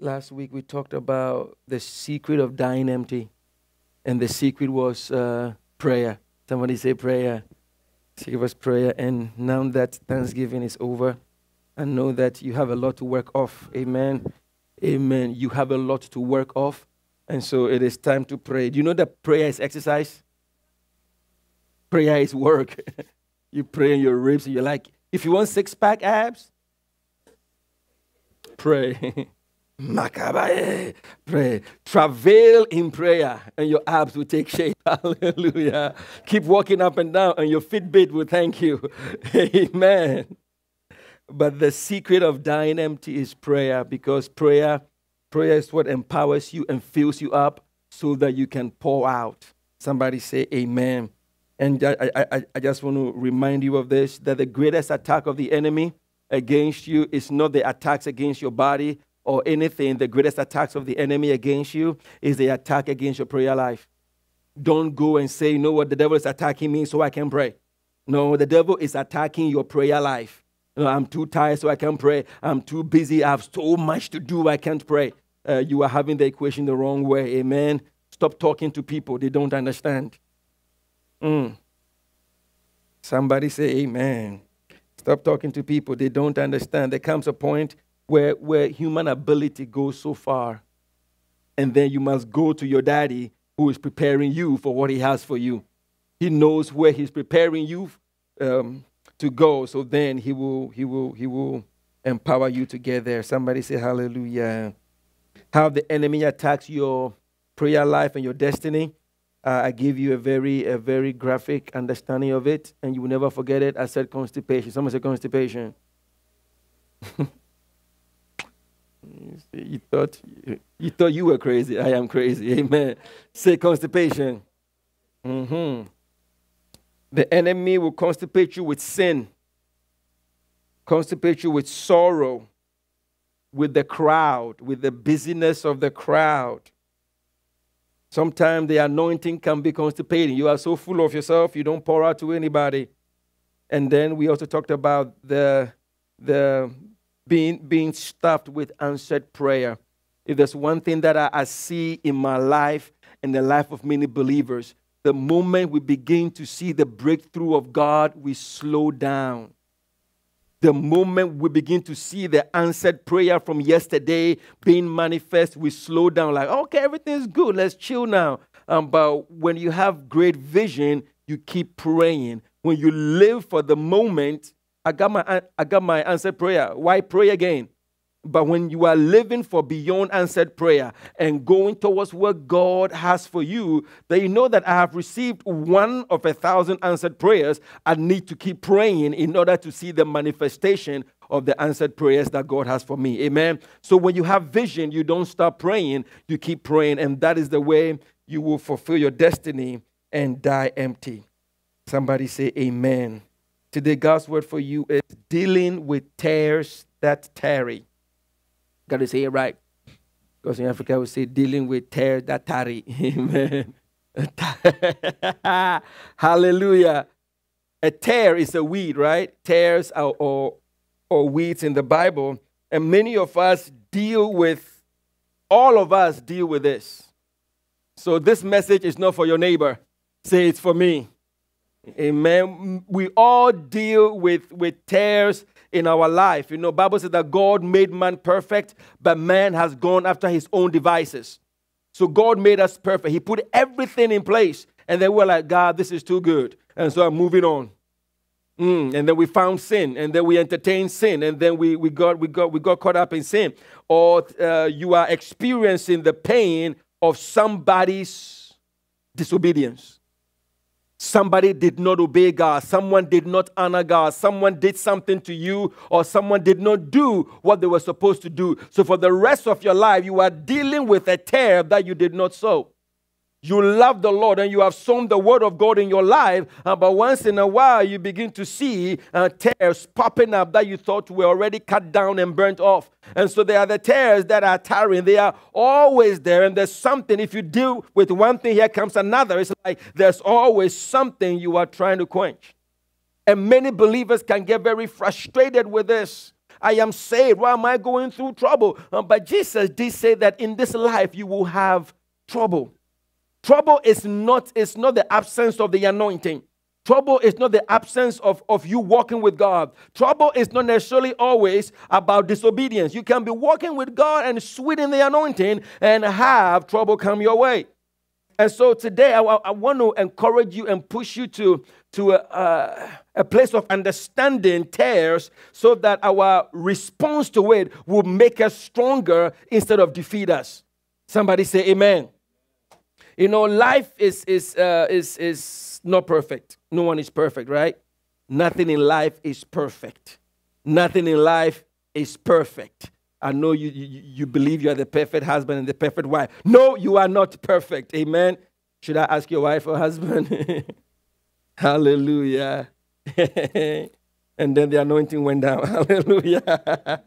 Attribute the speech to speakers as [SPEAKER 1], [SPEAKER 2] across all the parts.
[SPEAKER 1] last week we talked about the secret of dying empty, and the secret was uh, prayer. Somebody say prayer. Secret was prayer, and now that Thanksgiving is over, I know that you have a lot to work off. Amen. Amen. You have a lot to work off, and so it is time to pray. Do you know that prayer is exercise? Prayer is work. you pray in your ribs, and you're like, if you want six pack abs, pray. Makabaye, pray. Travail in prayer, and your abs will take shape. Hallelujah. Keep walking up and down, and your Fitbit will thank you. Amen. But the secret of dying empty is prayer, because prayer, prayer is what empowers you and fills you up so that you can pour out. Somebody say amen. And I, I, I just want to remind you of this that the greatest attack of the enemy against you is not the attacks against your body or anything. The greatest attacks of the enemy against you is the attack against your prayer life. Don't go and say, you know what, the devil is attacking me so I can pray. No, the devil is attacking your prayer life. No, I'm too tired so I can't pray. I'm too busy. I have so much to do. I can't pray. Uh, you are having the equation the wrong way. Amen. Stop talking to people. They don't understand. Mm. Somebody say amen. Stop talking to people. They don't understand. There comes a point where, where human ability goes so far. And then you must go to your daddy who is preparing you for what he has for you. He knows where he's preparing you um, to go. So then he will, he will, he will empower you to get there. Somebody say hallelujah. How the enemy attacks your prayer life and your destiny uh, I give you a very, a very graphic understanding of it, and you will never forget it. I said constipation. Someone said constipation. you thought you thought you were crazy. I am crazy. Amen. Say constipation. Mm-hmm. The enemy will constipate you with sin, constipate you with sorrow, with the crowd, with the busyness of the crowd. Sometimes the anointing can be constipating. You are so full of yourself, you don't pour out to anybody. And then we also talked about the, the being, being stuffed with answered prayer. If there's one thing that I, I see in my life and the life of many believers, the moment we begin to see the breakthrough of God, we slow down the moment we begin to see the answered prayer from yesterday being manifest, we slow down, like, okay, everything's good, let's chill now. Um, but when you have great vision, you keep praying. When you live for the moment, I got my, I got my answered prayer. Why pray again? But when you are living for beyond answered prayer and going towards what God has for you, then you know that I have received one of a thousand answered prayers. I need to keep praying in order to see the manifestation of the answered prayers that God has for me. Amen. So when you have vision, you don't stop praying, you keep praying, and that is the way you will fulfill your destiny and die empty. Somebody say amen. Today, God's word for you is dealing with tares that tarry. Got to say it right. Because in Africa, we say dealing with tear that tarry. Amen. Hallelujah. A tare is a weed, right? Tares are, or, or weeds in the Bible. And many of us deal with, all of us deal with this. So this message is not for your neighbor. Say it's for me. Amen. We all deal with, with tares in our life. You know, Bible says that God made man perfect, but man has gone after his own devices. So God made us perfect. He put everything in place. And then we're like, God, this is too good. And so I'm moving on. Mm, and then we found sin, and then we entertained sin, and then we, we, got, we, got, we got caught up in sin. Or uh, you are experiencing the pain of somebody's disobedience. Somebody did not obey God. Someone did not honor God. Someone did something to you, or someone did not do what they were supposed to do. So, for the rest of your life, you are dealing with a tare that you did not sow you love the Lord and you have sown the word of God in your life, uh, but once in a while you begin to see uh, tares popping up that you thought were already cut down and burnt off. And so there are the tares that are tarrying. They are always there, and there's something. If you deal with one thing, here comes another. It's like there's always something you are trying to quench. And many believers can get very frustrated with this I am saved? Why am I going through trouble? Um, but Jesus did say that in this life you will have trouble. Trouble is not, is not the absence of the anointing. Trouble is not the absence of, of you walking with God. Trouble is not necessarily always about disobedience. You can be walking with God and sweet in the anointing and have trouble come your way. And so today, I, I want to encourage you and push you to, to a, a place of understanding tares so that our response to it will make us stronger instead of defeat us. Somebody say amen. You know, life is, is, uh, is, is not perfect. No one is perfect, right? Nothing in life is perfect. Nothing in life is perfect. I know you, you, you believe you are the perfect husband and the perfect wife. No, you are not perfect. Amen. Should I ask your wife or husband? Hallelujah. and then the anointing went down. Hallelujah.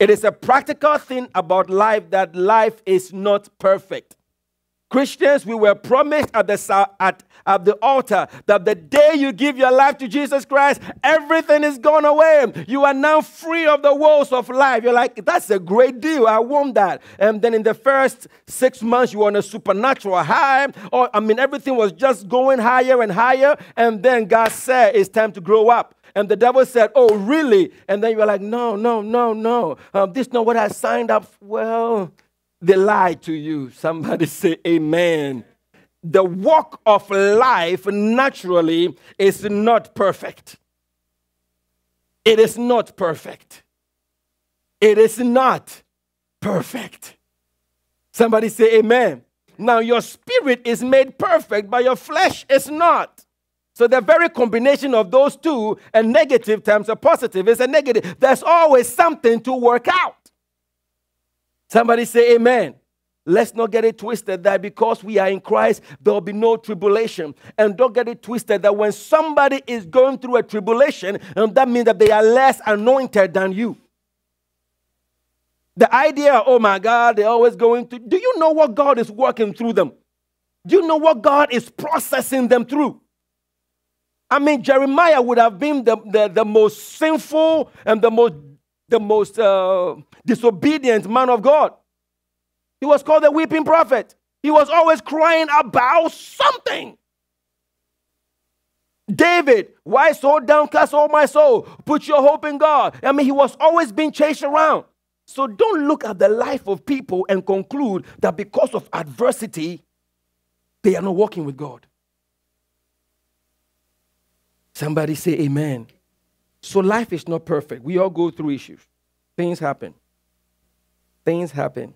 [SPEAKER 1] it is a practical thing about life that life is not perfect. Christians, we were promised at the, at, at the altar that the day you give your life to Jesus Christ, everything is gone away. You are now free of the woes of life. You're like, that's a great deal. I want that. And then in the first six months, you were on a supernatural high. Or, I mean, everything was just going higher and higher. And then God said, it's time to grow up. And the devil said, Oh, really? And then you're like, No, no, no, no. Um, this is not what I signed up. for. Well, they lied to you. Somebody say amen. The walk of life naturally is not perfect. It is not perfect. It is not perfect. Somebody say amen. Now, your spirit is made perfect, but your flesh is not. So, the very combination of those two, a negative times a positive, is a negative. There's always something to work out. Somebody say amen. Let's not get it twisted that because we are in Christ, there'll be no tribulation. And don't get it twisted that when somebody is going through a tribulation, and that means that they are less anointed than you. The idea, oh my God, they're always going to. Do you know what God is working through them? Do you know what God is processing them through? I mean, Jeremiah would have been the, the, the most sinful and the most the most uh, disobedient man of God. He was called the weeping prophet. He was always crying about something. David, why so downcast, oh my soul? Put your hope in God. I mean, he was always being chased around. So don't look at the life of people and conclude that because of adversity, they are not walking with God. Somebody say amen. So life is not perfect. We all go through issues. Things happen. Things happen.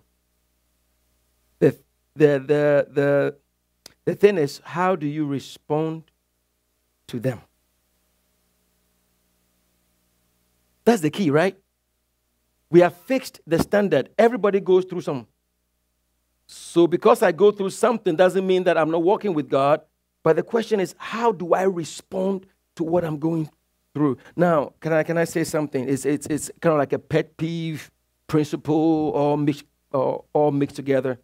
[SPEAKER 1] The, the, the, the, the thing is, how do you respond to them? That's the key, right? We have fixed the standard. Everybody goes through some. So, because I go through something doesn't mean that I'm not walking with God. But the question is, how do I respond to what I'm going through. Now, can I can I say something? It's it's it's kind of like a pet peeve principle all mixed all, mixed together.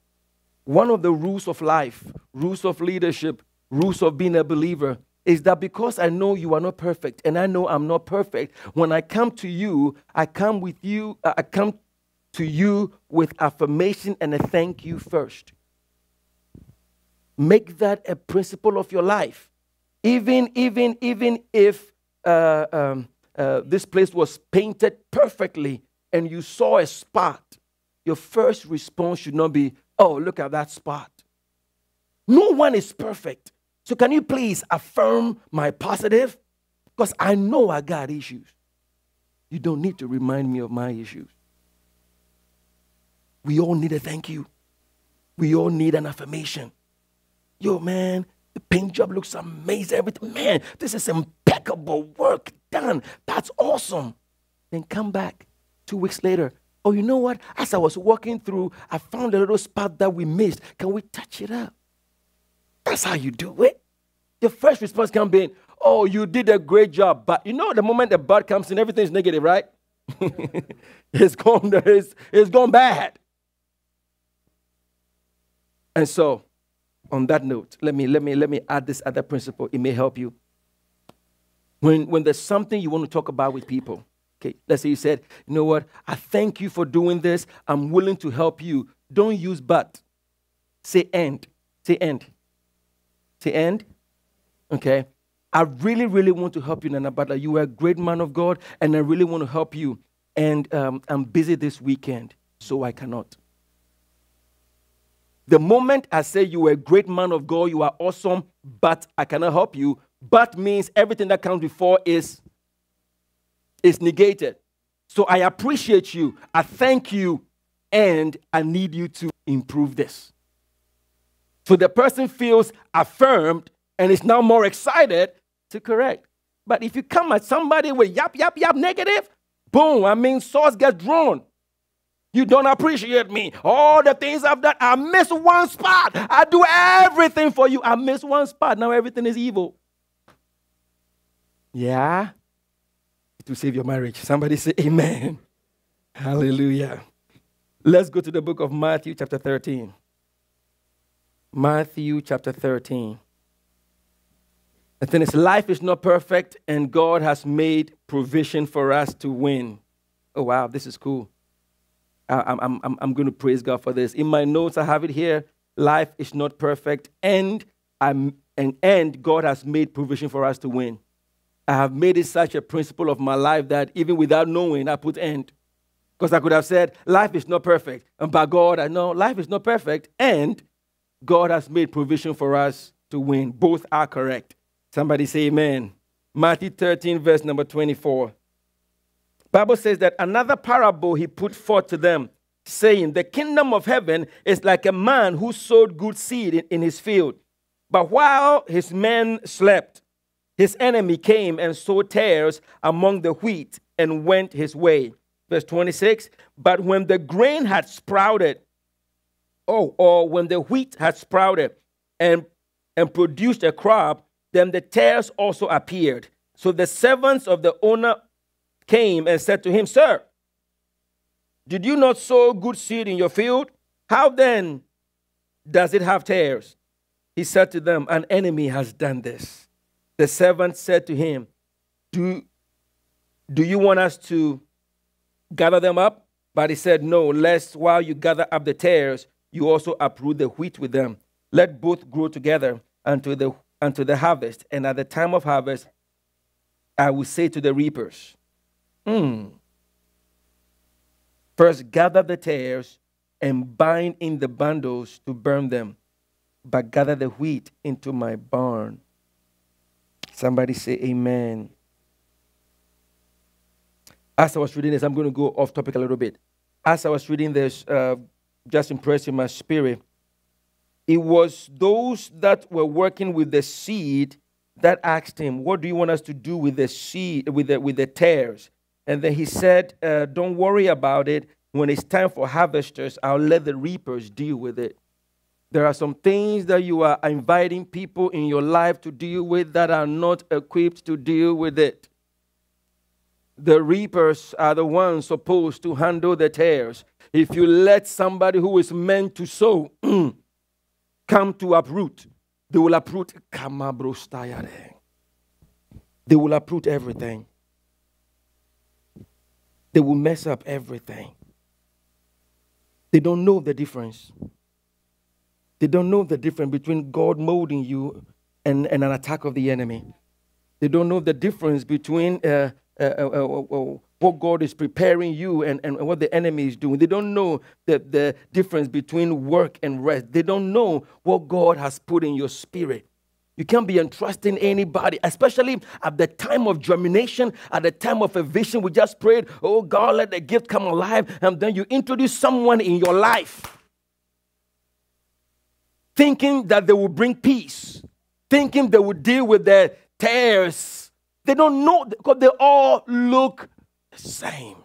[SPEAKER 1] One of the rules of life, rules of leadership, rules of being a believer is that because I know you are not perfect and I know I'm not perfect, when I come to you, I come with you, I come to you with affirmation and a thank you first. Make that a principle of your life. Even, even, even if uh, um, uh, this place was painted perfectly and you saw a spot, your first response should not be, oh, look at that spot. No one is perfect. So can you please affirm my positive? Because I know I got issues. You don't need to remind me of my issues. We all need a thank you. We all need an affirmation. Yo, man, the paint job looks amazing. Everything, man, this is impeccable work done. That's awesome. Then come back two weeks later. Oh, you know what? As I was walking through, I found a little spot that we missed. Can we touch it up? That's how you do it. Your first response can be, Oh, you did a great job. But you know, the moment the bud comes in, everything's negative, right? it's gone, it's, it's gone bad. And so on that note, let me let me let me add this other principle. It may help you. When when there's something you want to talk about with people, Okay, let's say you said, you know what, I thank you for doing this. I'm willing to help you. Don't use but. Say and. Say and. Say and. Okay. I really, really want to help you, Nana Butler. You are a great man of God, and I really want to help you. And um, I'm busy this weekend, so I cannot. The moment I say you are a great man of God, you are awesome, but I cannot help you, but means everything that comes before is, is negated. So I appreciate you, I thank you, and I need you to improve this. So the person feels affirmed and is now more excited to correct. But if you come at somebody with yap, yap, yap negative, boom, I mean, swords get drawn. You don't appreciate me. All the things I've done, I miss one spot. I do everything for you. I miss one spot. Now everything is evil. Yeah? To save your marriage. Somebody say amen. Hallelujah. Let's go to the book of Matthew, chapter 13. Matthew, chapter 13. The thing is, life is not perfect, and God has made provision for us to win. Oh, wow, this is cool. I, I'm, I'm, I'm going to praise God for this. In my notes, I have it here. Life is not perfect, and, I'm, and, and God has made provision for us to win. I have made it such a principle of my life that even without knowing, I put end. Because I could have said, life is not perfect. And by God, I know life is not perfect, and God has made provision for us to win. Both are correct. Somebody say amen. Matthew 13, verse number 24. Bible says that another parable he put forth to them, saying, The kingdom of heaven is like a man who sowed good seed in, in his field. But while his men slept, his enemy came and sowed tares among the wheat and went his way. Verse 26 But when the grain had sprouted, oh, or when the wheat had sprouted and, and produced a crop, then the tares also appeared. So the servants of the owner came and said to him, Sir, did you not sow good seed in your field? How then does it have tares? He said to them, An enemy has done this. The servant said to him, Do, do you want us to gather them up? But he said, No, lest while you gather up the tares, you also uproot the wheat with them. Let both grow together until the unto the harvest, and at the time of harvest, I will say to the reapers, hmm, First gather the tares and bind in the bundles to burn them, but gather the wheat into my barn. Somebody say amen. As I was reading this, I'm going to go off topic a little bit. As I was reading this, uh, just impressed in my spirit, it was those that were working with the seed that asked him, What do you want us to do with the seed, with the, with the tares? And then he said, uh, Don't worry about it. When it's time for harvesters, I'll let the reapers deal with it. There are some things that you are inviting people in your life to deal with that are not equipped to deal with it. The reapers are the ones supposed to handle the tares. If you let somebody who is meant to sow, come to uproot, they will uproot. They will uproot everything. They will mess up everything. They don't know the difference. They don't know the difference between God molding you and, and an attack of the enemy. They don't know the difference between uh, uh, uh, uh, uh what God is preparing you and, and what the enemy is doing. They don't know the, the difference between work and rest. They don't know what God has put in your spirit. You can't be entrusting anybody, especially at the time of germination, at the time of a vision. We just prayed, oh God, let the gift come alive. And then you introduce someone in your life thinking that they will bring peace, thinking they will deal with their tares. They don't know because they all look the same.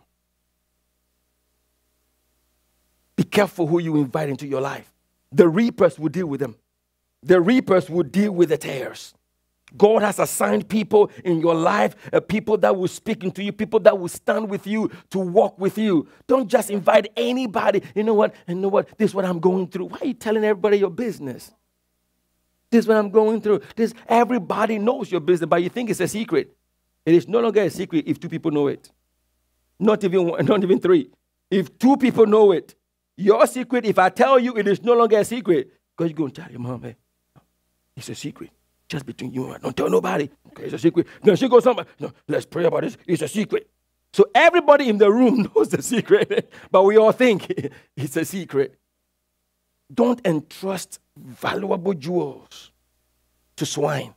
[SPEAKER 1] Be careful who you invite into your life. The reapers will deal with them, the reapers will deal with the tares. God has assigned people in your life, uh, people that will speak into you, people that will stand with you to walk with you. Don't just invite anybody. You know what? You know what? This is what I'm going through. Why are you telling everybody your business? This is what I'm going through. This everybody knows your business, but you think it's a secret. It is no longer a secret if two people know it. Not even one, not even three. If two people know it, your secret, if I tell you, it is no longer a secret. Because you go and tell your mom, hey, it's a secret. Just between you and I. Don't tell nobody. Okay, it's a secret. Then she goes, somebody, no, let's pray about this. It's a secret. So everybody in the room knows the secret, but we all think it's a secret. Don't entrust valuable jewels to swine.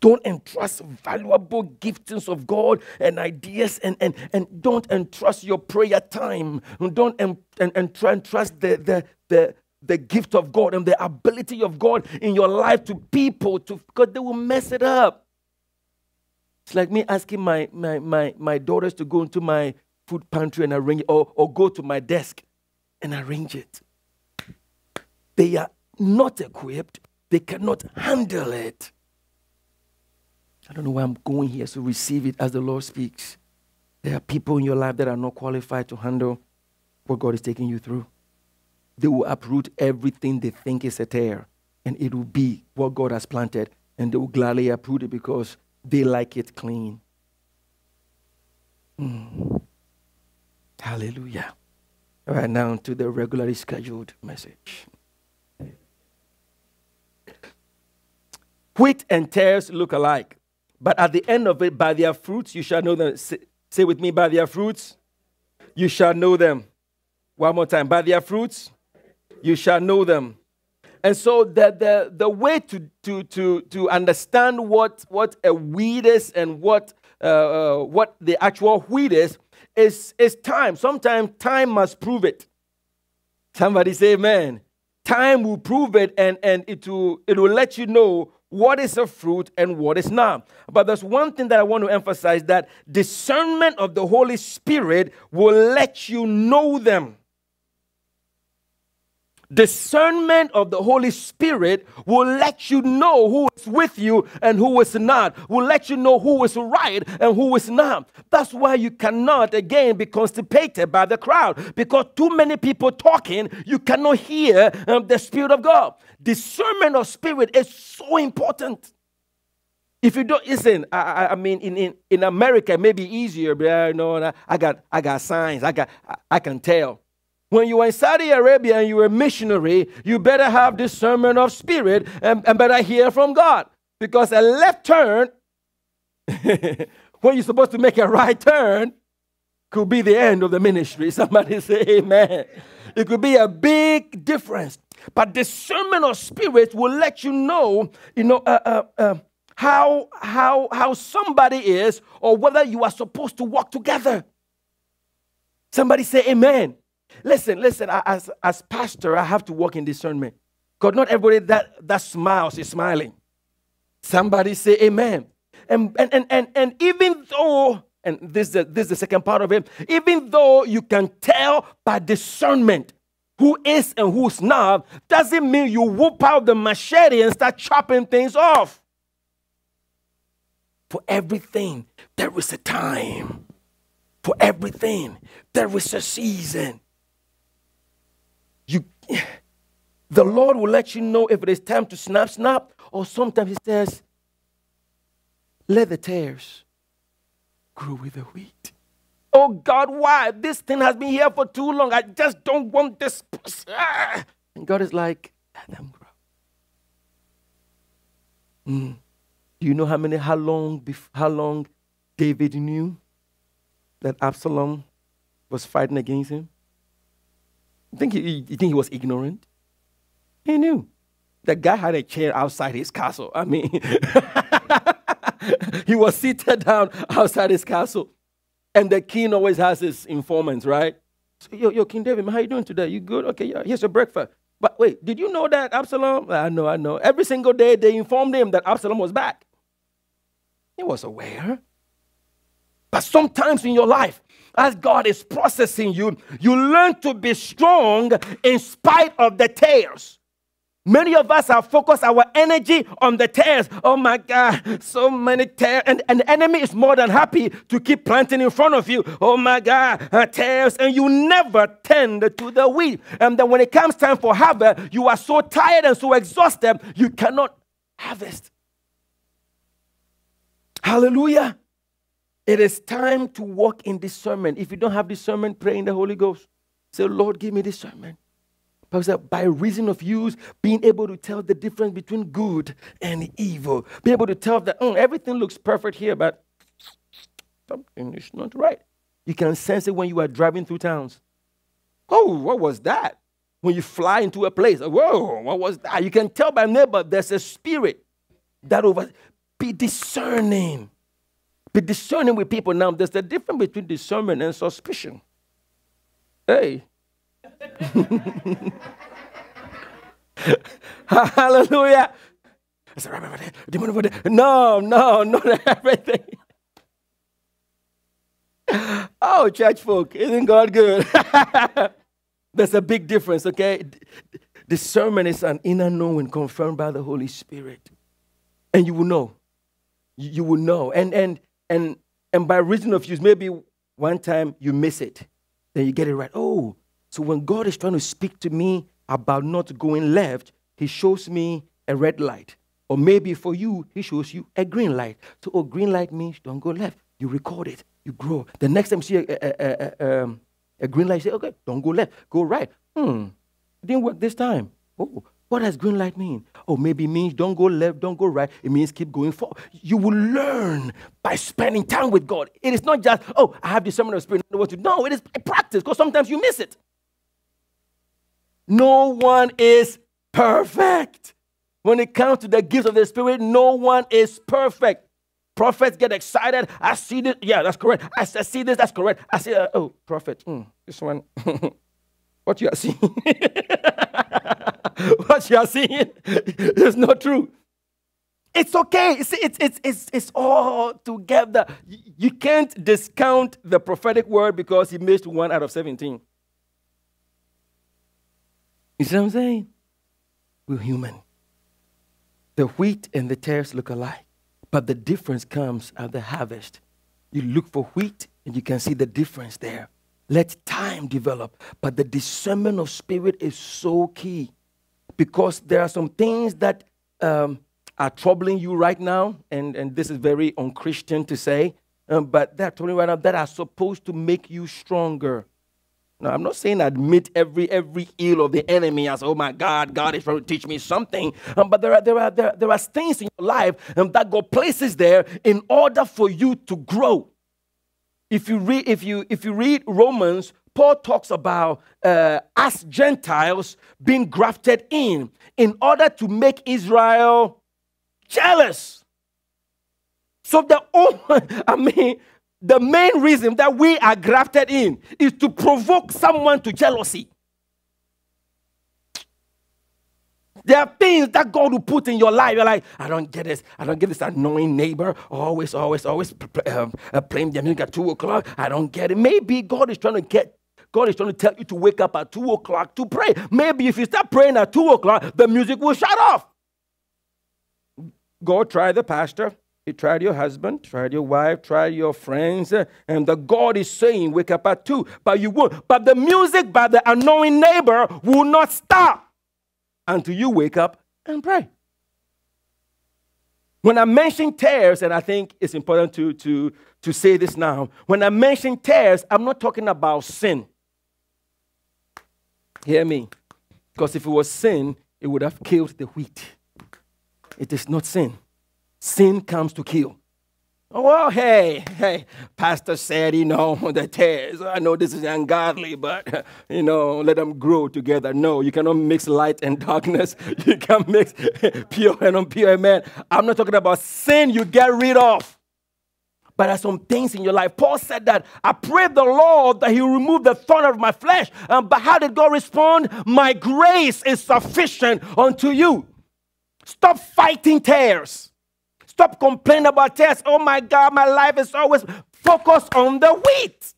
[SPEAKER 1] Don't entrust valuable giftings of God and ideas and, and, and don't entrust your prayer time. Don't and, and, and try and trust the, the, the, the gift of God and the ability of God in your life to people to because they will mess it up. It's like me asking my, my, my, my daughters to go into my food pantry and arrange or, or go to my desk and arrange it. They are not equipped, they cannot handle it. I don't know why I'm going here, so receive it as the Lord speaks. There are people in your life that are not qualified to handle what God is taking you through. They will uproot everything they think is a tare, and it will be what God has planted, and they will gladly uproot it because they like it clean. Mm. Hallelujah. All right, now to the regularly scheduled message. Wheat and tares look alike. But at the end of it, by their fruits you shall know them. Say, say with me, by their fruits you shall know them. One more time, by their fruits you shall know them. And so the, the, the way to, to, to, to understand what, what a weed is and what, uh, uh, what the actual wheat is, is, is time. Sometimes time must prove it. Somebody say amen. Time will prove it and, and it, will, it will let you know what is a fruit and what is not. But there's one thing that I want to emphasize that discernment of the Holy Spirit will let you know them. Discernment of the Holy Spirit will let you know who is with you and who is not, will let you know who is right and who is not. That's why you cannot, again, be constipated by the crowd because too many people talking, you cannot hear um, the Spirit of God. Discernment of spirit is so important. If you don't listen, I, I, mean, in, in, in America, it may be easier, but I know I got I got signs. I got I, I can tell. When you are in Saudi Arabia and you're a missionary, you better have discernment of spirit and, and better hear from God. Because a left turn, when you're supposed to make a right turn, could be the end of the ministry. Somebody say amen. It could be a big difference. But discernment of spirit will let you know, you know, uh, uh, uh, how, how, how somebody is or whether you are supposed to work together. Somebody say amen. Listen, listen, as, as pastor, I have to work in discernment. Because not everybody that, that smiles is smiling. Somebody say amen. And, and, and, and, and even though, and this is, the, this is the second part of it, even though you can tell by discernment who is and who's not, doesn't mean you whoop out the machete and start chopping things off. For everything, there is a time. For everything, there is a season the Lord will let you know if it is time to snap, snap, or sometimes He says, let the tares grow with the wheat. Oh God, why? This thing has been here for too long. I just don't want this. Ah. And God is like, let them grow. Mm. Do you know how many, how long, how long David knew that Absalom was fighting against him? Think he, you think he was ignorant? He knew. The guy had a chair outside his castle. I mean, he was seated down outside his castle. And the king always has his informants, right? So, yo, yo, King David, how you doing today? You good? Okay, yeah, here's your breakfast. But wait, did you know that Absalom? I know, I know. Every single day they informed him that Absalom was back. He was aware. But sometimes in your life, as God is processing you, you learn to be strong in spite of the tares. Many of us have focused our energy on the tares. Oh my God, so many tares. And, the enemy is more than happy to keep planting in front of you. Oh my God, uh, tares. And you never tend to the wheat. And then when it comes time for harvest, you are so tired and so exhausted, you cannot harvest. Hallelujah. It is time to walk in discernment. If you don't have discernment, pray in the Holy Ghost. Say, Lord, give me discernment. By reason of use, being able to tell the difference between good and evil. Be able to tell that mm, everything looks perfect here, but something is not right. You can sense it when you are driving through towns. Oh, what was that? When you fly into a place, whoa, what was that? You can tell by neighbor there's a spirit that over. Be discerning. Be discerning with people. Now, there's a difference between discernment and suspicion. Hey. Hallelujah. No, no, not everything. Oh, church folk, isn't God good? There's a big difference, okay? Discernment is an inner knowing confirmed by the Holy Spirit. And you will know. You will know. And and and and by reason of use, maybe one time you miss it, then you get it right. Oh, so when God is trying to speak to me about not going left, He shows me a red light. Or maybe for you, He shows you a green light. So, oh, green light means don't go left. You record it, you grow. The next time you see a, a, a, um, a green light, you say, okay, don't go left, go right. Hmm, it didn't work this time. Oh, what does green light mean? Oh, maybe means don't go left, don't go right. It means keep going forward. You will learn by spending time with God. It is not just, oh, I have the discernment of spirit. No, it is practice because sometimes you miss it. No one is perfect. When it comes to the gifts of the Spirit, no one is perfect. Prophets get excited. I see this. Yeah, that's correct. I, see this. That's correct. I see, uh, oh, prophet, mm, this one. what you are seeing? what you are seeing is not true. It's okay. It's, it's, it's, it's, it's all together. You can't discount the prophetic word because he missed one out of 17. You see what I'm saying? We're human. The wheat and the tares look alike, but the difference comes at the harvest. You look for wheat and you can see the difference there. Let time develop, but the discernment of spirit is so key because there are some things that um, are troubling you right now, and, and this is very unchristian to say, um, but that troubling right now that are supposed to make you stronger. Now, I'm not saying admit every every ill of the enemy as, oh my God, God is trying to teach me something. Um, but there are, there, are, there, there are things in your life um, that God places there in order for you to grow. If you read, if you, if you read Romans, Paul talks about uh, us Gentiles being grafted in in order to make Israel jealous. So the only, I mean, the main reason that we are grafted in is to provoke someone to jealousy. There are things that God will put in your life. You're like, I don't get this. I don't get this annoying neighbor. Always, always, always um, uh, playing the music at two o'clock. I don't get it. Maybe God is trying to get. God is trying to tell you to wake up at two o'clock to pray. Maybe if you start praying at two o'clock, the music will shut off. Go try the pastor. He tried your husband, tried your wife, tried your friends, and the God is saying, wake up at two, but you won't. But the music by the annoying neighbor will not stop until you wake up and pray. When I mention tares, and I think it's important to, to, to say this now, when I mention tares, I'm not talking about sin. Hear me. Because if it was sin, it would have killed the wheat. It is not sin. Sin comes to kill. Oh, well, hey, hey, Pastor said, you know, the tares. I know this is ungodly, but, you know, let them grow together. No, you cannot mix light and darkness. You can mix pure and impure. Man, I'm not talking about sin you get rid of. But there are some things in your life. Paul said that I pray the Lord that He remove the thorn of my flesh. Um, but how did God respond? My grace is sufficient unto you. Stop fighting tares. Stop complaining about tests. Oh my God, my life is always focused on the wheat.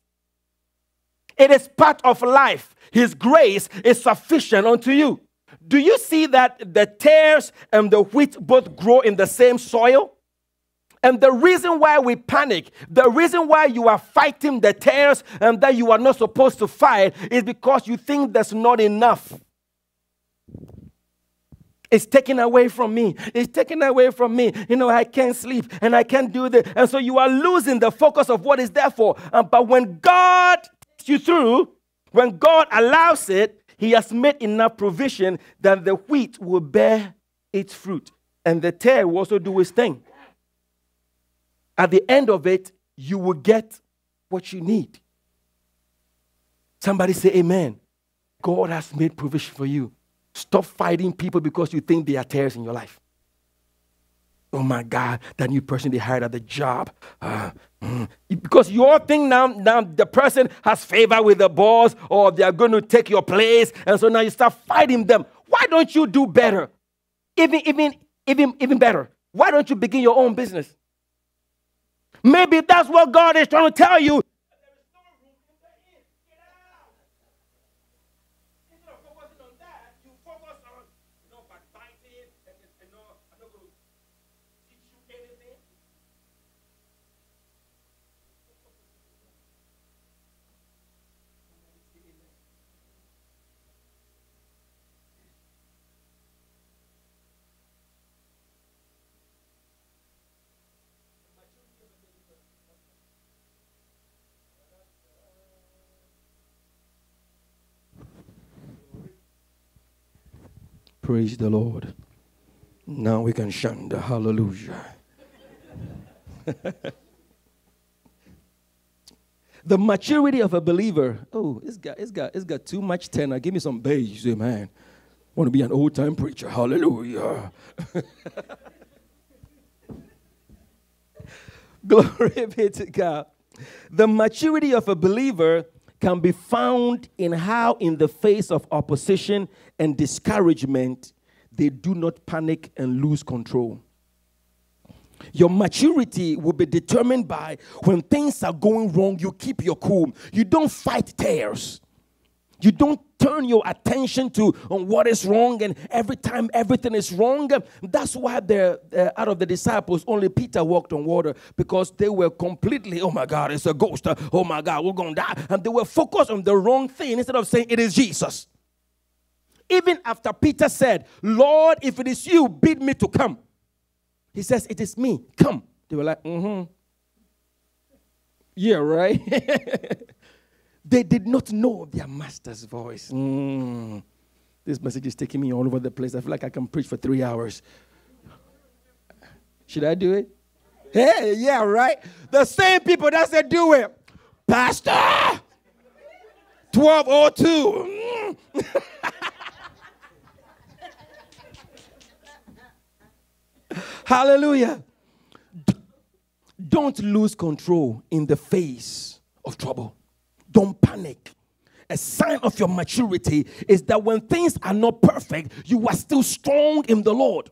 [SPEAKER 1] It is part of life. His grace is sufficient unto you. Do you see that the tares and the wheat both grow in the same soil? And the reason why we panic, the reason why you are fighting the tares and that you are not supposed to fight is because you think there's not enough. It's taken away from me. It's taken away from me. You know, I can't sleep and I can't do this. And so you are losing the focus of what is there for. Um, but when God takes you through, when God allows it, He has made enough provision that the wheat will bear its fruit and the tare will also do its thing. At the end of it, you will get what you need. Somebody say, Amen. God has made provision for you. Stop fighting people because you think they are tares in your life. Oh my God, that new person they hired at the job. Uh, mm. Because you all think now, now the person has favor with the boss or they are going to take your place. And so now you start fighting them. Why don't you do better? Even, even, even, even better. Why don't you begin your own business? Maybe that's what God is trying to tell you. Praise the Lord. Now we can the Hallelujah. the maturity of a believer. Oh, it's got, it's got, it's got too much tenor. Give me some bass, man. Want to be an old time preacher. Hallelujah. Glory be to God. The maturity of a believer can be found in how, in the face of opposition and discouragement, they do not panic and lose control. Your maturity will be determined by when things are going wrong, you keep your cool. You don't fight tares. You don't turn your attention to on what is wrong, and every time everything is wrong. That's why they're, uh, out of the disciples, only Peter walked on water because they were completely, oh my God, it's a ghost. Oh my God, we're to die. And they were focused on the wrong thing instead of saying it is Jesus. Even after Peter said, Lord, if it is you, bid me to come. He says, It is me, come. They were like, mm hmm. Yeah, right? They did not know their master's voice. Mm. This message is taking me all over the place. I feel like I can preach for three hours. Should I do it? Hey, yeah, right? The same people that said do it. Pastor! 1202. Mm. Hallelujah. Don't lose control in the face of trouble. Don't panic. A sign of your maturity is that when things are not perfect, you are still strong in the Lord.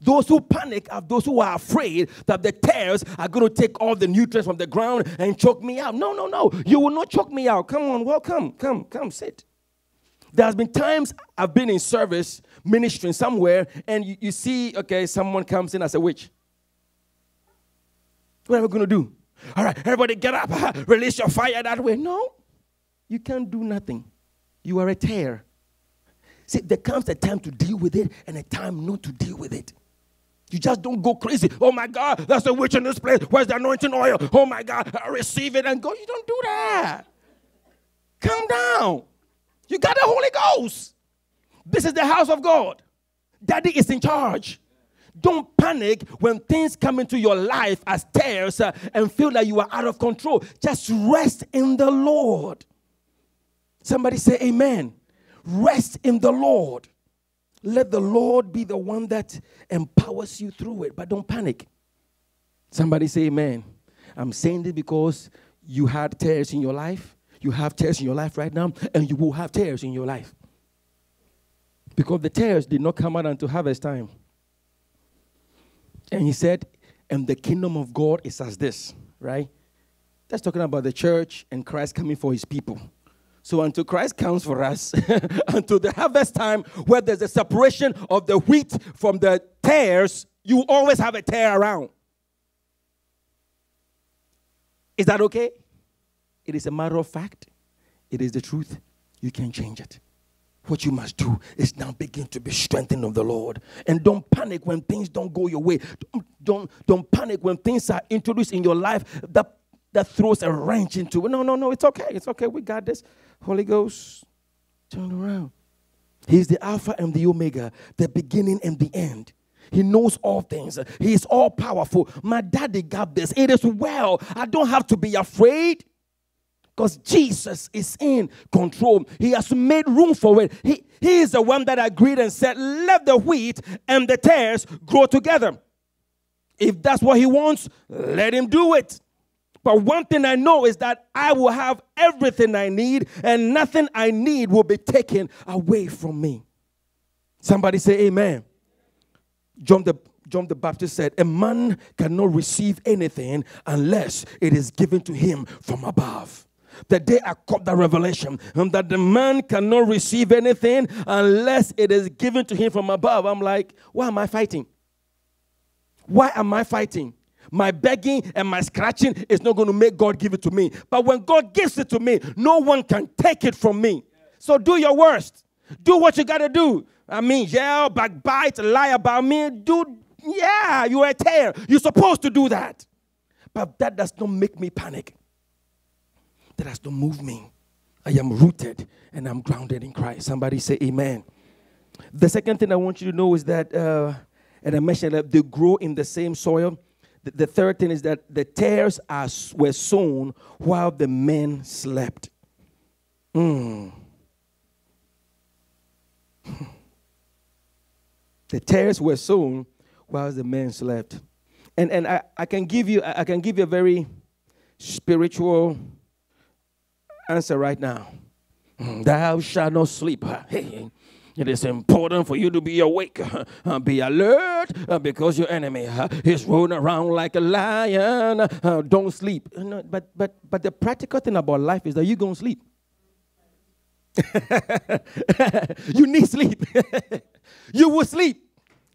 [SPEAKER 1] Those who panic are those who are afraid that the tares are going to take all the nutrients from the ground and choke me out. No, no, no. You will not choke me out. Come on, welcome. Come, come, sit. There has been times I've been in service, ministering somewhere, and you, you see, okay, someone comes in as a witch. What are we going to do? All right, everybody get up. Release your fire that way. No, you can't do nothing. You are a tare. See, there comes a time to deal with it and a time not to deal with it. You just don't go crazy. Oh my God, there's a witch in this place. Where's the anointing oil? Oh my God, I receive it and go. You don't do that. Calm down. You got the Holy Ghost. This is the house of God. Daddy is in charge. Don't panic when things come into your life as tares uh, and feel like you are out of control. Just rest in the Lord. Somebody say, Amen. Rest in the Lord. Let the Lord be the one that empowers you through it, but don't panic. Somebody say, Amen. I'm saying this because you had tares in your life. You have tares in your life right now, and you will have tares in your life. Because the tares did not come out until harvest time. And he said, and the kingdom of God is as this, right? That's talking about the church and Christ coming for his people. So until Christ comes for us, until the harvest time where there's a separation of the wheat from the tares, you always have a tare around. Is that okay? It is a matter of fact. It is the truth. You can change it. What you must do is now begin to be strengthened of the Lord. And don't panic when things don't go your way. Don't, don't, don't panic when things are introduced in your life that, that throws a wrench into it. No, no, no, it's okay. It's okay. We got this. Holy Ghost, turn around. He's the Alpha and the Omega, the beginning and the end. He knows all things. He is all powerful. My daddy got this. It is well. I don't have to be afraid because Jesus is in control. He has made room for it. He, he is the one that agreed and said, Let the wheat and the tares grow together. If that's what He wants, let Him do it. But one thing I know is that I will have everything I need, and nothing I need will be taken away from me. Somebody say, Amen. John the John the Baptist said, A man cannot receive anything unless it is given to him from above the day I caught the revelation and that the man cannot receive anything unless it is given to him from above. I'm like, why am I fighting? Why am I fighting? My begging and my scratching is not going to make God give it to me. But when God gives it to me, no one can take it from me. So do your worst. Do what you got to do. I mean, yell, backbite, lie about me. Do, yeah, you're a tare. You're supposed to do that. But that does not make me panic that has to move me. I am rooted and I'm grounded in Christ. Somebody say amen. The second thing I want you to know is that, uh, and I mentioned that they grow in the same soil. The, the third thing is that the tares are, were sown while the men slept. Mm. the tares were sown while the men slept. And, and I, I can give you I can give you a very spiritual answer right now. Thou shalt not sleep. It is important for you to be awake, uh, be alert, uh, because your enemy uh, is rolling around like a lion. don't sleep. but, but, but the practical thing about life is that you're going to sleep. you need sleep. you will sleep.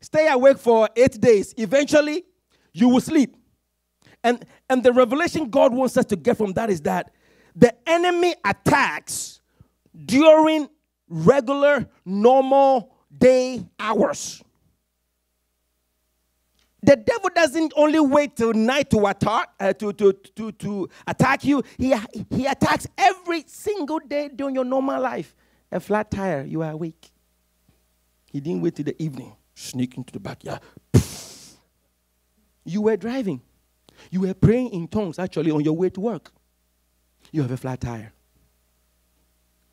[SPEAKER 1] Stay awake for eight days. Eventually, you will sleep. And, and the revelation God wants us to get from that is that the enemy attacks during regular, normal day hours. The devil doesn't only wait till night to attack, uh, to, to, to, to attack you. He, he attacks every single day during your normal life. A flat tire, you are awake. He didn't wait till the evening, sneak into the backyard. You were driving. You were praying in tongues actually on your way to work you have a flat tire.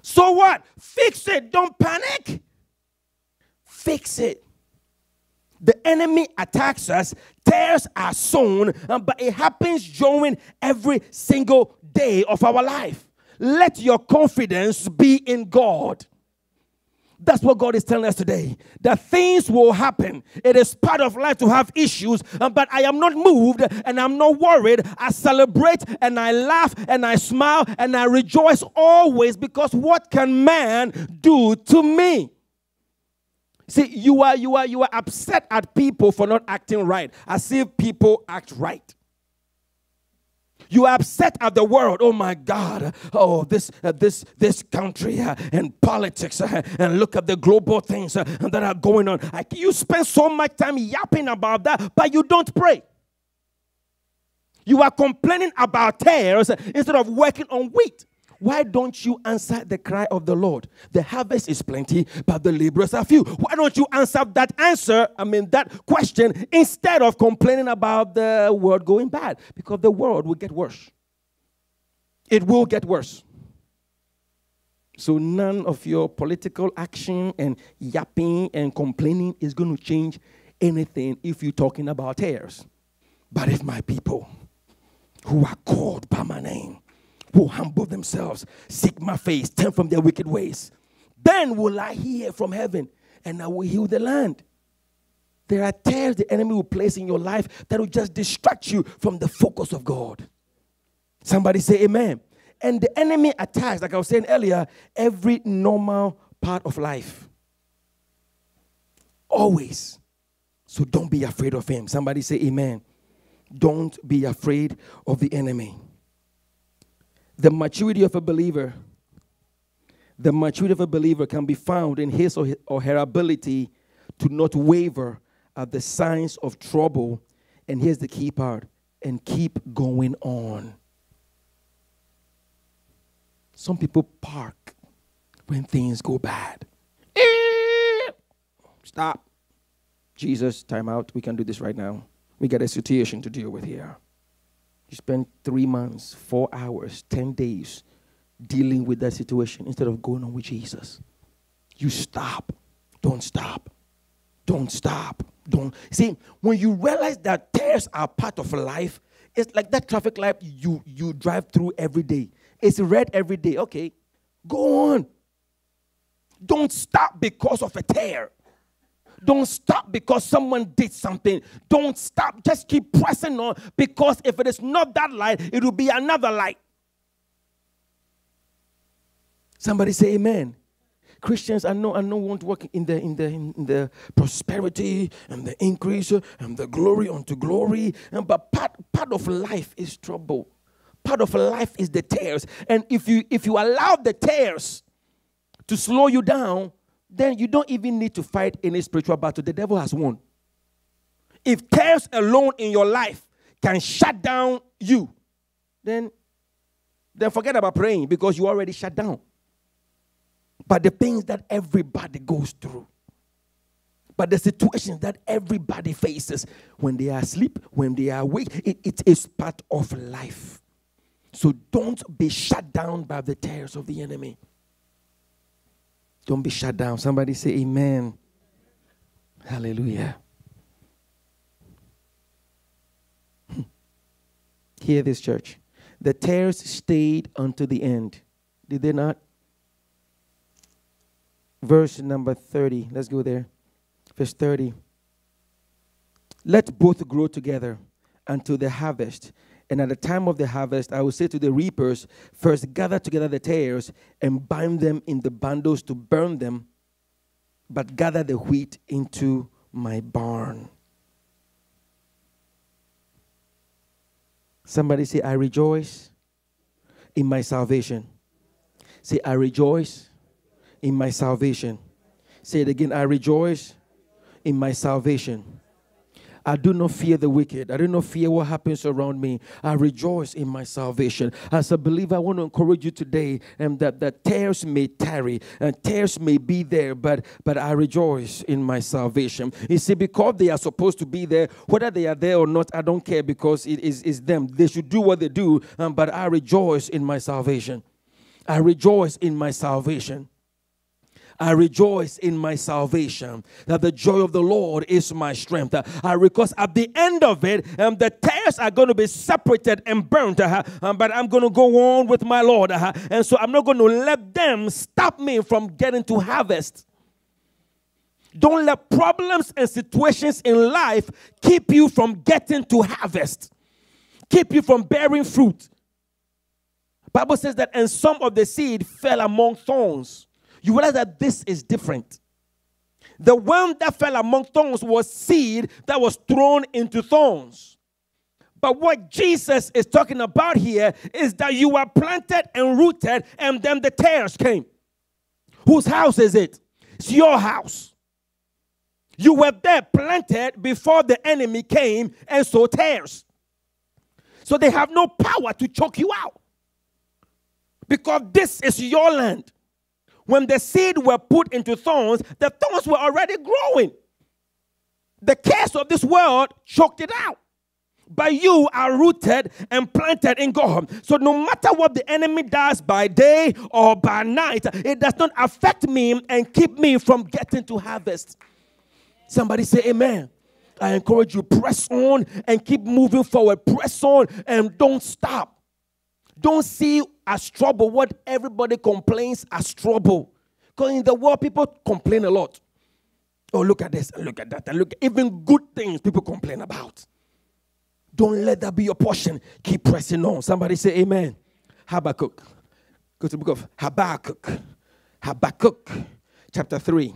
[SPEAKER 1] So what? Fix it. Don't panic. Fix it. The enemy attacks us, tares are sown, um, but it happens during every single day of our life. Let your confidence be in God. That's what God is telling us today. That things will happen. It is part of life to have issues, uh, but I am not moved and I'm not worried. I celebrate and I laugh and I smile and I rejoice always because what can man do to me? See, you are you are you are upset at people for not acting right, as if people act right. You are upset at the world. Oh my God. Oh, this uh, this this country uh, and politics uh, and look at the global things uh, that are going on. Like you spend so much time yapping about that, but you don't pray. You are complaining about tares instead of working on wheat. Why don't you answer the cry of the Lord? The harvest is plenty, but the laborers are few. Why don't you answer that answer, I mean, that question, instead of complaining about the world going bad? Because the world will get worse. It will get worse. So none of your political action and yapping and complaining is going to change anything if you're talking about tares. But if my people who are called by my name will humble themselves, seek my face, turn from their wicked ways. Then will I hear from heaven and I will heal the land. There are tares the enemy will place in your life that will just distract you from the focus of God. Somebody say amen. And the enemy attacks, like I was saying earlier, every normal part of life. Always. So don't be afraid of him. Somebody say amen. Don't be afraid of the enemy the maturity of a believer, The maturity of a believer can be found in his or, or her ability to not waver at the signs of trouble. And here's the key part and keep going on. Some people park when things go bad. Eh. Stop. Jesus, time out. We can do this right now. We got a situation to deal with here. You spend three months, four hours, 10 days dealing with that situation instead of going on with Jesus. You stop. Don't stop. Don't stop. Don't see when you realize that tares are part of life, it's like that traffic light you you drive through every day. It's red every day. Okay, go on. Don't stop because of a tare. Don't stop because someone did something. Don't stop. Just keep pressing on because if it is not that light, it will be another light. Somebody say amen. Christians, I know, I know, want to work in the in the in the prosperity and the increase and the glory unto glory. Eh, but part part of life is trouble. Part of life is the tares. And if you if you allow the tares to slow you down, then you don't even need to fight any spiritual battle. The devil has won. If tares alone in your life can shut down you, then then forget about praying because you already shut down but the things that everybody goes through. But the situations that everybody faces when they are asleep, when they are awake, it, it is part of life. So don't be shut down by the tares of the enemy. Don't be shut down. Somebody say amen. Hallelujah. Hmm. Hear this, church. The tares stayed unto the end. Did they not? verse number 30. Let's go there. Verse 30. Let both grow together until the harvest. And at the time of the harvest, I will say to the reapers, First gather together the tares and bind them in the bundles to burn them, but gather the wheat into my barn. Somebody say, I rejoice in my salvation. Say, I rejoice in my salvation. Say it again I rejoice in my salvation. I do not fear the wicked. I do not fear what happens around me. I rejoice in my salvation. As a believer, I want to encourage you today and um, that, that tares may tarry and tares may be there, but but I rejoice in my salvation. You see, because they are supposed to be there, whether they are there or not, I don't care because it is, is them. They should do what they do, um, but I rejoice in my salvation. I rejoice in my salvation. I rejoice in my salvation, that the joy of the Lord is my strength. I because at the end of it, um, the tares are going to be separated and burnt, uh, um, but I'm going to go on with my Lord. Uh, and so I'm not going to let them stop me from getting to harvest. Don't let problems and situations in life keep you from getting to harvest, keep you from bearing fruit. Bible says that and some of the seed fell among thorns you realize that this is different. The one that fell among thorns was seed that was thrown into thorns. But what Jesus is talking about here is that you were planted and rooted, and then the tares came. Whose house is it? It's your house. You were there planted before the enemy came and so tares. So they have no power to choke you out because this is your land. When the seed were put into thorns, the thorns were already growing. The cares of this world choked it out. But you are rooted and planted in God. So no matter what the enemy does by day or by night, it does not affect me and keep me from getting to harvest. Somebody say amen. I encourage you press on and keep moving forward. Press on and don't stop. Don't see as trouble what everybody complains as trouble. Because in the world, people complain a lot. Oh, look at this and look at that and look. Even good things people complain about. Don't let that be your portion. Keep pressing on. Somebody say amen. Habakkuk. Go to the book of Habakkuk. Habakkuk, chapter 3.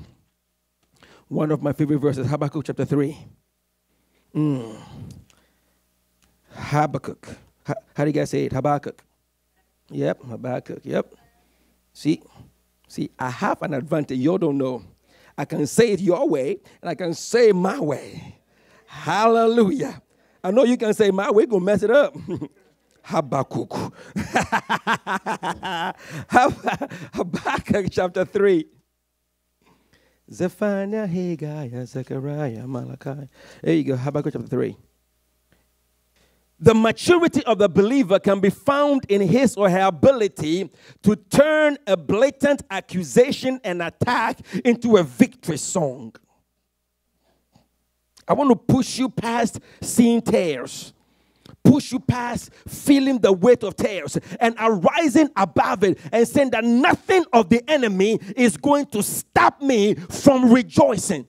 [SPEAKER 1] One of my favorite verses, Habakkuk chapter 3. Mm. Habakkuk. How do you guys say it? Habakkuk. Yep, Habakkuk. Yep. See, See, I have an advantage you don't know. I can say it your way, and I can say my way. Hallelujah. I know you can say my way, gonna mess it up. Habakkuk. Habakkuk chapter 3. Zephaniah, Haggai, Zechariah, Malachi. There you go, Habakkuk chapter 3. The maturity of the believer can be found in his or her ability to turn a blatant accusation and attack into a victory song. I want to push you past seeing tares push you past feeling the weight of tares and arising above it and saying that nothing of the enemy is going to stop me from rejoicing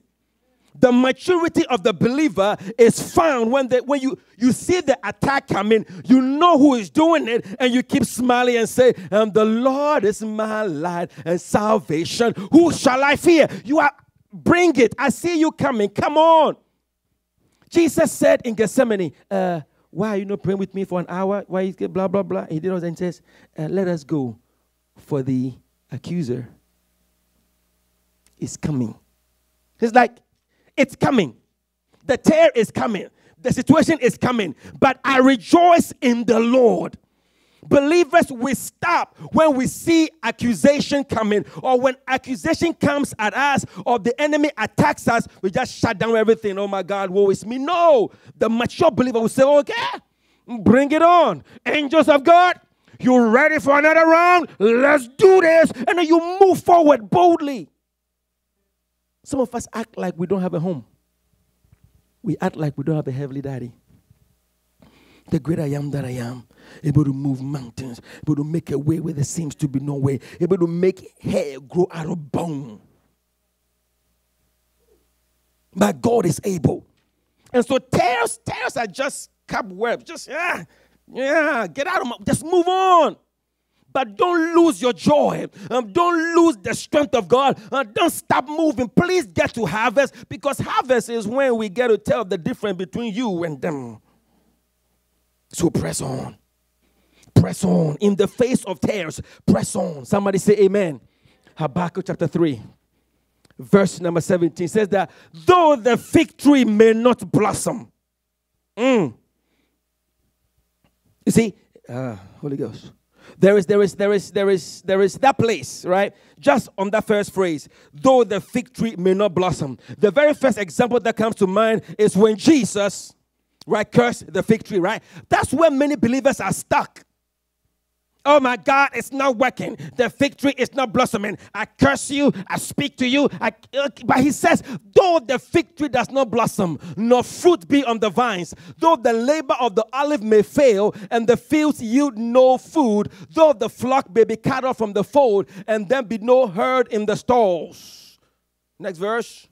[SPEAKER 1] the maturity of the believer is found when the, when you, you see the attack coming, you know who is doing it, and you keep smiling and say, um, The Lord is my light and salvation. Who shall I fear? You are bring it. I see you coming. Come on. Jesus said in Gethsemane, uh, Why are you not praying with me for an hour? Why you blah blah blah? He did all that and says, uh, Let us go, for the accuser is coming. He's like, it's coming. The tare is coming. The situation is coming. But I rejoice in the Lord. Believers, we stop when we see accusation coming, or when accusation comes at us, or the enemy attacks us, we just shut down everything. Oh my God, woe is me. No, the mature believer will say, Okay, bring it on. Angels of God, you ready for another round? Let's do this. And then you move forward boldly. Some of us act like we don't have a home. We act like we don't have a heavenly daddy. The great I am that I am, able to move mountains, able to make a way where there seems to be no way, able to make hair grow out of bone. But God is able. And so tares, tares are just cobwebs. Just yeah, yeah, get out of my just move on. But don't lose your joy. Um, don't lose the strength of God. Uh, don't stop moving. Please get to harvest because harvest is when we get to tell the difference between you and them. So press on. Press on. In the face of tares, press on. Somebody say amen. Habakkuk chapter 3, verse number 17 says that though the fig tree may not blossom, mm, you see, uh, Holy Ghost. There is, there is, there is, there is, there is that place, right? Just on that first phrase, though the fig tree may not blossom. The very first example that comes to mind is when Jesus, right, cursed the fig tree, right? That's where many believers are stuck. Oh my God, it's not working. The fig tree is not blossoming. I curse you. I speak to you. I, uh, but he says, though the fig tree does not blossom, nor fruit be on the vines, though the labor of the olive may fail, and the fields yield no food, though the flock may be cut off from the fold, and there be no herd in the stalls. Next verse.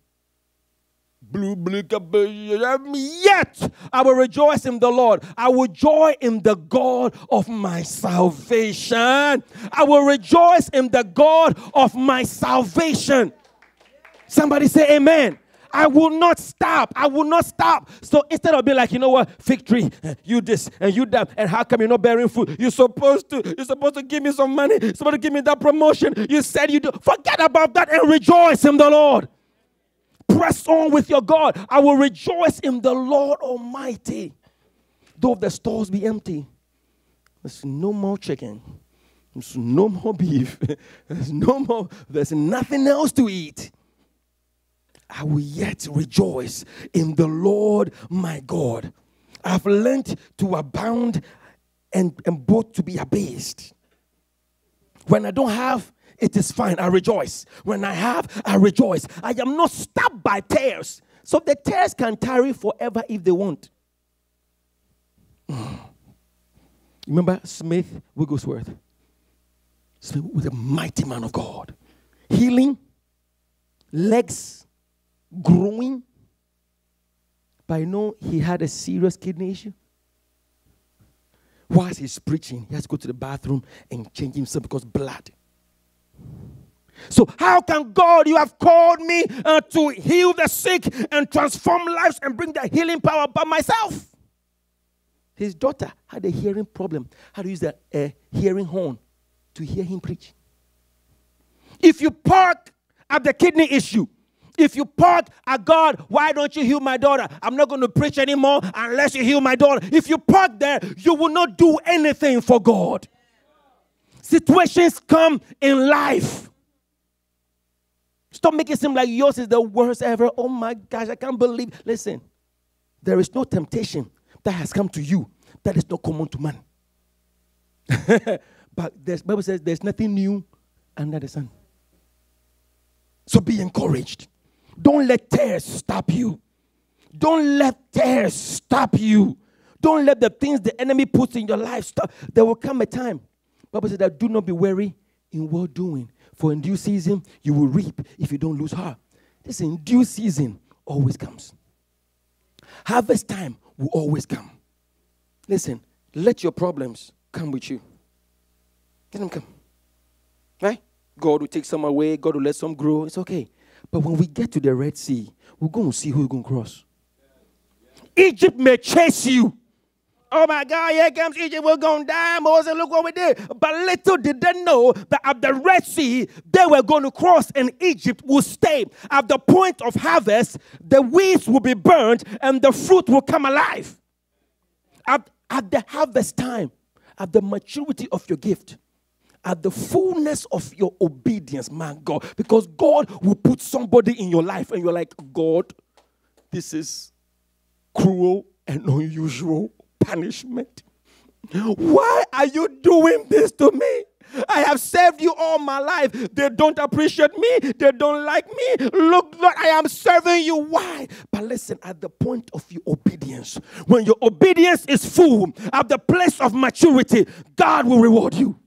[SPEAKER 1] Yet I will rejoice in the Lord. I will joy in the God of my salvation. I will rejoice in the God of my salvation. Somebody say amen. I will not stop. I will not stop. So instead of being like, you know what, fig tree, you this and you that, and how come you're not bearing fruit? You're supposed to, you're supposed to give me some money, to give me that promotion. You said you do. Forget about that and rejoice in the Lord. Press on with your God. I will rejoice in the Lord Almighty. Though the stores be empty, there's no more chicken. There's no more beef. There's no more, there's nothing else to eat. I will yet rejoice in the Lord my God. I've learned to abound and, and both to be abased. When I don't have, it is fine. I rejoice. When I have, I rejoice. I am not stopped by tares. So the tares can tarry forever if they want. Remember Smith Wigglesworth? Smith was a mighty man of God. Healing, legs growing. But you know he had a serious kidney issue. Whilst he's preaching, he has to go to the bathroom and change himself because blood. So, how can God, you have called me uh, to heal the sick and transform lives and bring the healing power by myself? His daughter had a hearing problem, had to use a, a hearing horn to hear him preach. If you park at the kidney issue, if you park at God, why don't you heal my daughter? I'm not going to preach anymore unless you heal my daughter. If you park there, you will not do anything for God. Situations come in life. Stop making it seem like yours is the worst ever. Oh my gosh, I can't believe. Listen, there is no temptation that has come to you that is not common to man. but the Bible says there's nothing new under the sun. So be encouraged. Don't let tares stop you. Don't let tares stop you. Don't let the things the enemy puts in your life stop. There will come a time. Bible says that do not be weary in well doing. For in due season you will reap if you don't lose heart. This in due season always comes. Harvest time will always come. Listen, let your problems come with you. Let them come. Right? God will take some away, God will let some grow. It's okay. But when we get to the Red Sea, we're going to see who we're going to cross. Egypt may chase you. Oh my God, here comes Egypt, we're going to die. Moses, look what we did. But little did they know that at the Red Sea, they were going to cross and Egypt will stay. At the point of harvest, the weeds will be burned and the fruit will come alive. At, at the harvest time, at the maturity of your gift, at the fullness of your obedience, man, God. Because God will put somebody in your life and you're like, God, this is cruel and unusual punishment. Why are you doing this to me? I have served you all my life. They don't appreciate me. They don't like me. Look, Lord, I am serving you. Why? But listen, at the point of your obedience, when your obedience is full, at the place of maturity, God will reward you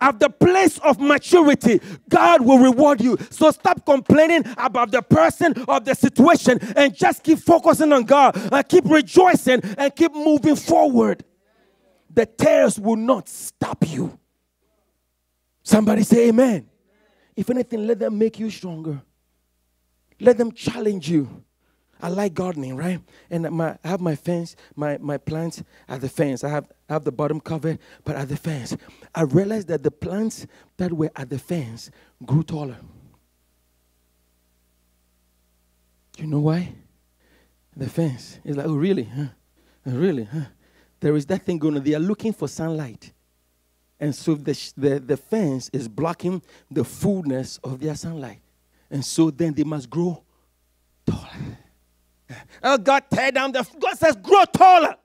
[SPEAKER 1] at the place of maturity, God will reward you. So stop complaining about the person or the situation and just keep focusing on God and keep rejoicing and keep moving forward. The tares will not stop you. Somebody say amen. If anything, let them make you stronger. Let them challenge you. I like gardening, right? And my, I have my fence, my, my plants at the fence. I have, I have the bottom covered, but at the fence. I realized that the plants that were at the fence grew taller. You know why? The fence is like, oh, really? Huh? Oh, really? Huh? There is that thing going on. They are looking for sunlight. And so the, the, the fence is blocking the fullness of their sunlight. And so then they must grow taller. Oh, God, tear down the. God says, grow taller.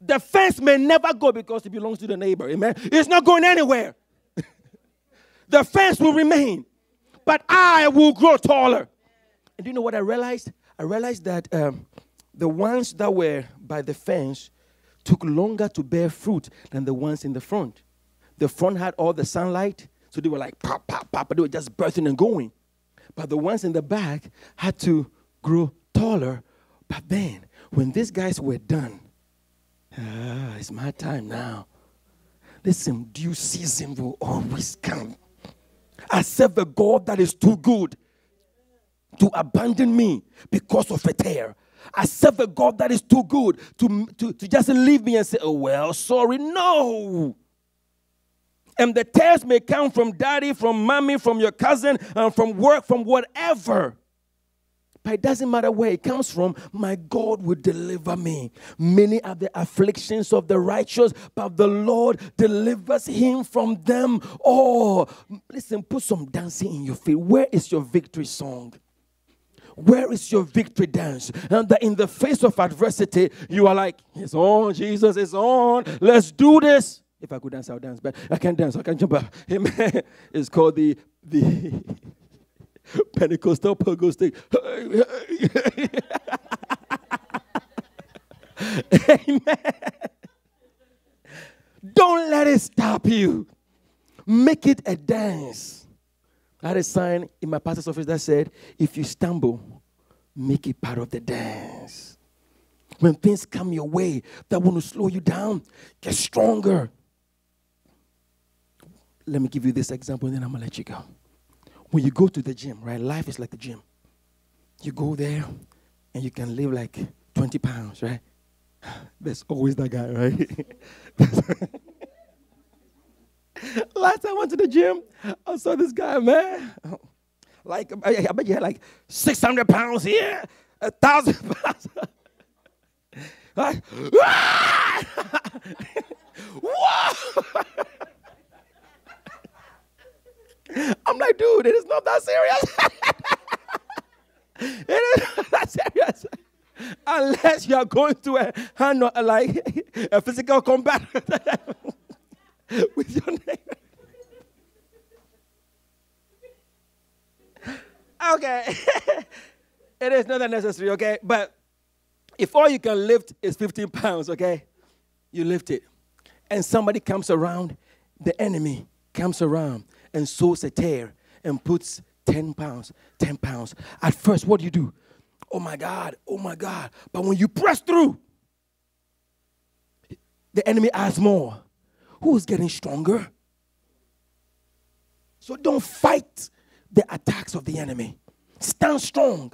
[SPEAKER 1] The fence may never go because it belongs to the neighbor. Amen. It's not going anywhere. the fence will remain, but I will grow taller. And do you know what I realized? I realized that um, the ones that were by the fence took longer to bear fruit than the ones in the front. The front had all the sunlight, so they were like pop, pop, pop, but they were just birthing and going. But the ones in the back had to grow taller. But then, when these guys were done, ah, it's my time now. Listen, due season will always come. I serve a God that is too good to abandon me because of a tare. I serve a God that is too good to, to, to just leave me and say, oh, well, sorry. No. And the tares may come from daddy, from mommy, from your cousin, and from work, from whatever. But it doesn't matter where it comes from, my God will deliver me. Many are the afflictions of the righteous, but the Lord delivers him from them all. Listen, put some dancing in your feet. Where is your victory song? Where is your victory dance? And that in the face of adversity, you are like, It's on, Jesus, it's on. Let's do this. If I could dance, I'll dance, but I can't dance, I can't jump up. Amen. It's called the the Pentecostal pogo stick. Amen. Don't let it stop you. Make it a dance. I had a sign in my pastor's office that said, if you stumble, make it part of the dance. When things come your way that want to slow you down, get stronger. Let me give you this example and then I'm going to let you go when you go to the gym, right? Life is like a gym. You go there and you can live like 20 pounds, right? There's always that guy, right? Last time I went to the gym, I saw this guy, man. Like, I bet you had like 600 pounds here, a thousand pounds. Like, Whoa! I'm like, dude, it is not that serious. it is not that serious. Unless you are going to a hand like a physical combat with your name. Okay. it is not that necessary, okay? But if all you can lift is 15 pounds, okay? You lift it. And somebody comes around, the enemy comes around and sows a tare and puts 10 pounds, 10 pounds. At first, what do you do? Oh my God, oh my God. But when you press through, the enemy adds more. Who's getting stronger? So don't fight the attacks of the enemy. Stand strong.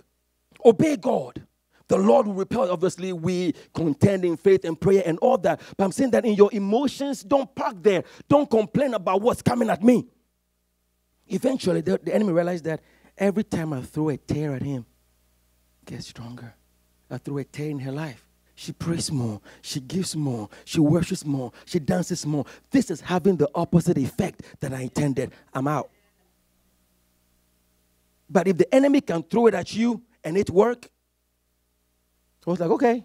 [SPEAKER 1] Obey God. The Lord will repel. Obviously, we contend in faith and prayer and all that. But I'm saying that in your emotions, don't park there. Don't complain about what's coming at me. Eventually, the, the enemy realized that every time I throw a tare at him, gets stronger. I throw a tare in her life. She prays more, she gives more, she worships more, she dances more. This is having the opposite effect that I intended. I'm out. But if the enemy can throw it at you and it work, I was like, okay,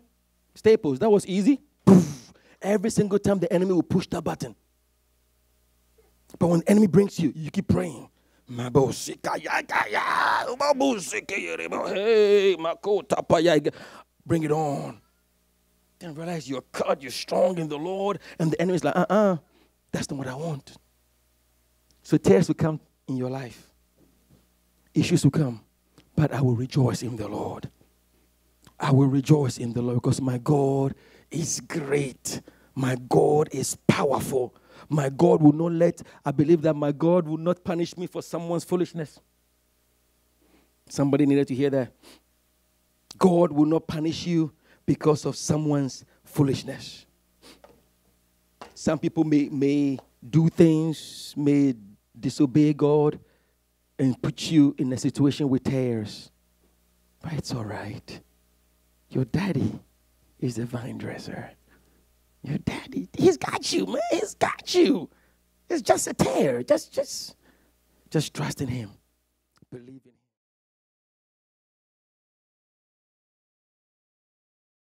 [SPEAKER 1] staples, that was easy. Poof. Every single time the enemy will push that button. But when enemy brings you, you keep praying. Bring it on. Then realize you're cut, you're strong in the Lord, and the enemy's like, uh uh-uh, uh, that's not what I want. So tares will come in your life, issues will come, but I will rejoice in the Lord. I will rejoice in the Lord because my God is great, my God is powerful. My God will not let, I believe that my God will not punish me for someone's foolishness. Somebody needed to hear that. God will not punish you because of someone's foolishness. Some people may, may do things, may disobey God, and put you in a situation with tares. But it's all right. Your daddy is a vine dresser. Your daddy, he's got you, man. He's got you. It's just a tare. Just, just, just trust in him. Believe in